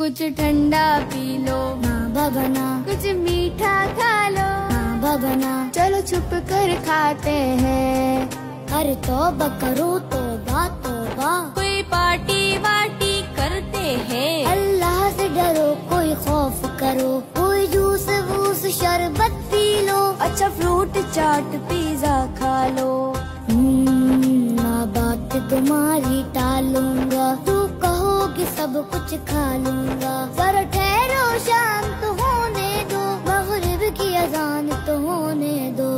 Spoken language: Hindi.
कुछ ठंडा पी लो। हाँ बाबना कुछ मीठा खा लो। हाँ बाबना चलो छुप कर खाते हैं। अरे तौबा करो तौबा तौबा। कोई पार्टी वार्टी करते हैं। अल्लाह से डरो कोई खौफ करो। कोई जूस वूस शरबत पी लो। अच्छा फ्रूट चाट पिज्जा खा लो। माँ ना बात तुम्हारी तू कहोगी सब कुछ खा लूँगा। पर ठहरो शाम तो होने दो। मगरिब की अजान तो होने दो।